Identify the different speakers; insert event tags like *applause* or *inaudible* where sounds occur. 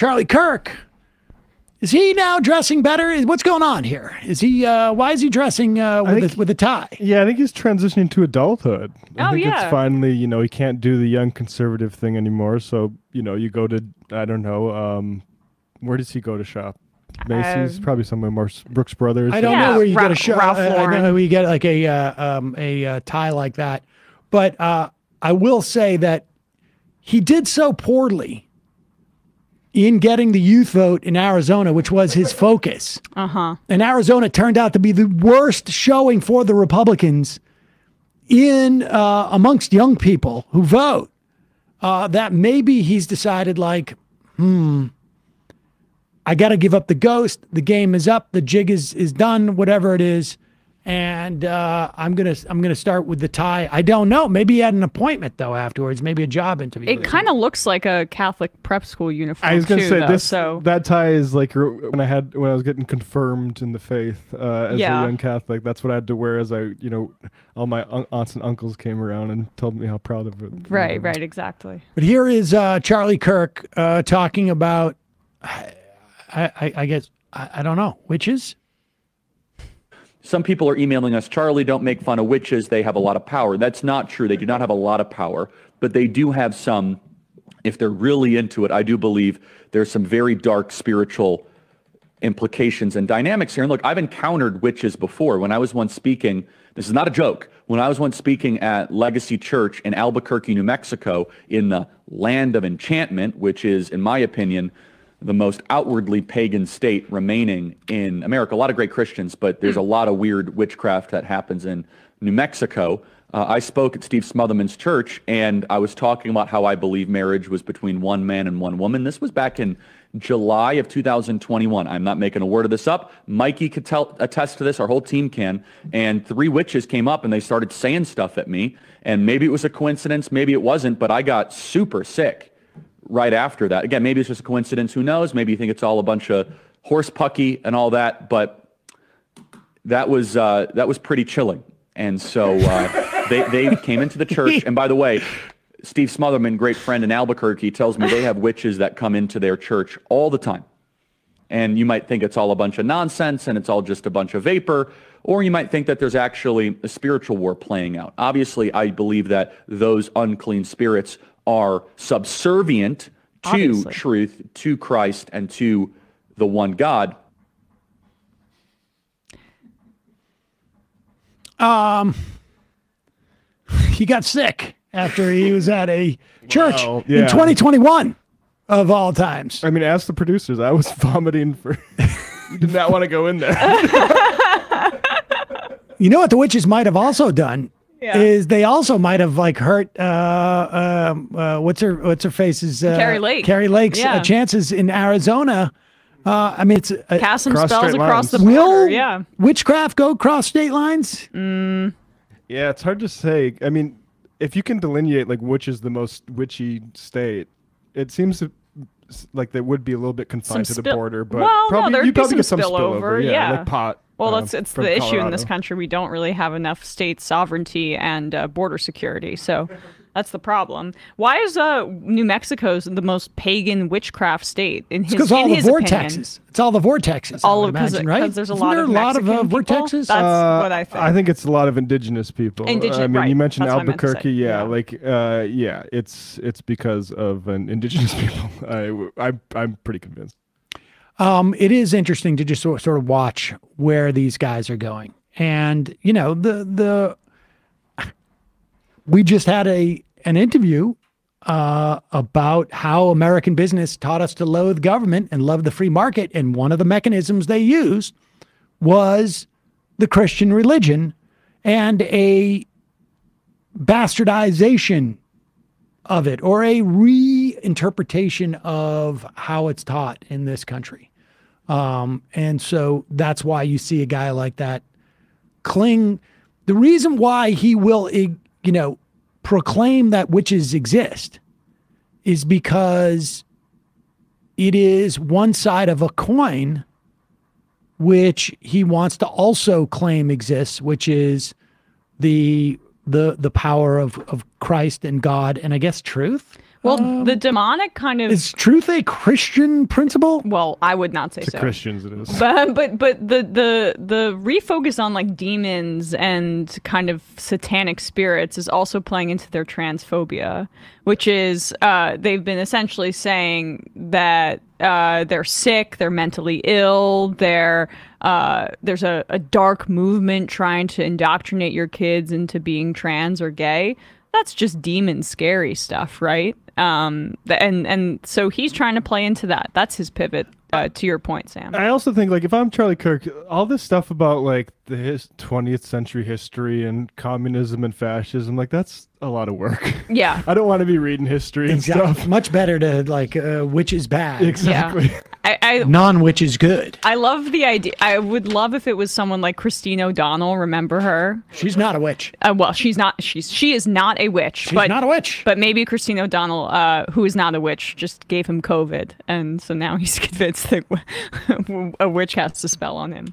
Speaker 1: Charlie Kirk. Is he now dressing better? What's going on here? Is he? Uh, why is he dressing uh, with
Speaker 2: think-
Speaker 1: a, with a tie?
Speaker 2: Yeah, I think he's transitioning to adulthood. I
Speaker 3: Oh,
Speaker 2: think
Speaker 3: yeah.
Speaker 2: it's finally, you know, he can't do the young conservative thing anymore. So, you know, you go to, I don't know, um, where does he go to shop? Macy's,
Speaker 3: Um,
Speaker 2: probably somewhere more s- Brooks Brothers.
Speaker 1: I don't
Speaker 3: Yeah,
Speaker 1: know where you
Speaker 3: Ra-
Speaker 1: get a show.
Speaker 3: Ralph
Speaker 1: I- I know
Speaker 3: Lauren.
Speaker 1: where you get like a uh, um, a uh, tie like that, but uh, I will say that he did so poorly in getting the youth vote in Arizona, which was his focus.
Speaker 3: Uh huh.
Speaker 1: And Arizona turned out to be the worst showing for the Republicans in uh, amongst young people who vote. Uh, that maybe he's decided like, hmm, I got to give up the ghost. The game is up. The jig is is done. Whatever it is, and uh, I'm gonna I'm gonna start with the tie. I don't know. Maybe he had an appointment though afterwards. Maybe a job interview.
Speaker 3: It kind of looks like a Catholic prep school uniform.
Speaker 2: I was gonna
Speaker 3: too,
Speaker 2: say
Speaker 3: though,
Speaker 2: this.
Speaker 3: So
Speaker 2: that tie is like when I had when I was getting confirmed in the faith uh, as
Speaker 3: Yeah.
Speaker 2: a young Catholic. That's what I had to wear. As I, you know, all my un- aunts and uncles came around and told me how proud of it.
Speaker 3: right, right, exactly.
Speaker 1: But here is uh, Charlie Kirk uh, talking about, I, I, I guess, I, I don't know, witches?
Speaker 4: Some people are emailing us, Charlie, don't make fun of witches. They have a lot of power. That's not true. They do not have a lot of power, but they do have some, if they're really into it, I do believe there's some very dark spiritual implications and dynamics here. And look, I've encountered witches before. When I was once speaking, this is not a joke. When I was once speaking at Legacy Church in Albuquerque, New Mexico, in the land of enchantment, which is, in my opinion, the most outwardly pagan state remaining in America. A lot of great Christians, but there's a lot of weird witchcraft that happens in New Mexico. Uh, I spoke at Steve Smothermon's church, and I was talking about how I believe marriage was between one man and one woman. This was back in July of 2021. I'm not making a word of this up. Mikey could tell, attest to this. Our whole team can. And three witches came up and they started saying stuff at me. And maybe it was a coincidence, maybe it wasn't, but I got super sick right after that. Again, maybe it's just a coincidence. Who knows? Maybe you think it's all a bunch of horse pucky and all that, but that was uh, that was pretty chilling. And so uh, they they came into the church. *laughs* And by the way, Steve Smothermon, great friend in Albuquerque, tells me they have witches that come into their church all the time. And you might think it's all a bunch of nonsense and it's all just a bunch of vapor, or you might think that there's actually a spiritual war playing out. Obviously, I believe that those unclean spirits are subservient to
Speaker 3: Obviously.
Speaker 4: truth, to Christ, and to the one God.
Speaker 1: Um, *laughs* he got sick after he was at a church
Speaker 2: Wow,
Speaker 1: in 2021 of all times.
Speaker 2: I mean, ask the producers. I was *laughs* vomiting for. you *laughs* did not want to go in there.
Speaker 1: You know what the witches might have also done
Speaker 3: Yeah.
Speaker 1: is they also might have like hurt uh, um, uh, what's her what's her face's uh,
Speaker 3: Kari Lake.
Speaker 1: Kari Lake's
Speaker 3: Yeah.
Speaker 1: uh, chances in Arizona. Uh, I mean, it's uh,
Speaker 3: Cast some
Speaker 2: Cross
Speaker 3: spells
Speaker 2: straight
Speaker 3: across the
Speaker 2: lines.
Speaker 1: will.
Speaker 3: Yeah.
Speaker 1: witchcraft go cross state lines?
Speaker 2: yeah, it's hard to say. I mean, if you can delineate like which is the most witchy state, it seems to- like they would be a little bit confined to the
Speaker 3: spill-
Speaker 2: border, but
Speaker 3: Well,
Speaker 2: probably
Speaker 3: there'd
Speaker 2: you probably
Speaker 3: some
Speaker 2: get some spillover.
Speaker 3: spillover,
Speaker 2: yeah,
Speaker 3: yeah.
Speaker 2: like pot.
Speaker 3: Well,
Speaker 2: uh,
Speaker 3: that's it's
Speaker 2: from
Speaker 3: the issue in this country. We don't really have enough state sovereignty and uh, border security, so that's the problem. Why is uh, New Mexico's the most pagan witchcraft state in his
Speaker 1: Because all the
Speaker 3: his opinion?
Speaker 1: vortexes. It's all the vortexes.
Speaker 3: All
Speaker 1: I
Speaker 3: of
Speaker 1: would
Speaker 3: because
Speaker 1: imagine, right?
Speaker 3: there's a
Speaker 1: Isn't
Speaker 3: lot
Speaker 1: there
Speaker 3: of
Speaker 1: a lot of uh, vortexes.
Speaker 3: That's
Speaker 2: Uh,
Speaker 3: what I think.
Speaker 2: I think it's a lot of indigenous people.
Speaker 3: Indige-
Speaker 2: I mean,
Speaker 3: right,
Speaker 2: you mentioned
Speaker 3: that's what I meant
Speaker 2: Albuquerque. Yeah,
Speaker 3: yeah.
Speaker 2: like uh, yeah, it's it's because of an indigenous *laughs* people. I, I I'm pretty convinced.
Speaker 1: Um, it is interesting to just sort, of watch where these guys are going. And you know, the the we just had a an interview uh, about how American business taught us to loathe government and love the free market, and one of the mechanisms they used was the Christian religion and a bastardization of it or a reinterpretation of how it's taught in this country. Um, and so that's why you see a guy like that cling. The reason why he will, you know, proclaim that witches exist is because it is one side of a coin which he wants to also claim exists, which is the the the power of of Christ and God and I guess truth.
Speaker 3: Well, the demonic kind of.
Speaker 1: Is truth a Christian principle?
Speaker 3: well, I would not say
Speaker 2: To
Speaker 3: so.
Speaker 2: Christians, it is.
Speaker 3: but but but the the the refocus on like demons and kind of satanic spirits is also playing into their transphobia, which is uh, they've been essentially saying that uh, they're sick, they're mentally ill, they're uh, there's a, a dark movement trying to indoctrinate your kids into being trans or gay. That's just demon scary stuff, right? Um, and and so he's trying to play into that. That's his pivot. Uh, to your point, Sam.
Speaker 2: I also think like if I'm Charlie Kirk, all this stuff about like the his 20th century history and communism and fascism, like that's a lot of work.
Speaker 3: Yeah. *laughs*
Speaker 2: I don't want to be reading history and
Speaker 1: Exactly.
Speaker 2: stuff.
Speaker 1: Much better to like uh, which is bad,
Speaker 2: Exactly.
Speaker 3: I, I
Speaker 1: non which is good.
Speaker 3: I love the idea. I would love if it was someone like Christine O'Donnell. Remember her?
Speaker 1: She's not a witch.
Speaker 3: Uh, well, she's not. She's she is not a witch.
Speaker 1: She's
Speaker 3: but
Speaker 1: not a witch.
Speaker 3: but maybe Christine O'Donnell, uh, who is not a witch, just gave him COVID, and so now he's *laughs* convinced that *laughs* a witch has to spell on him.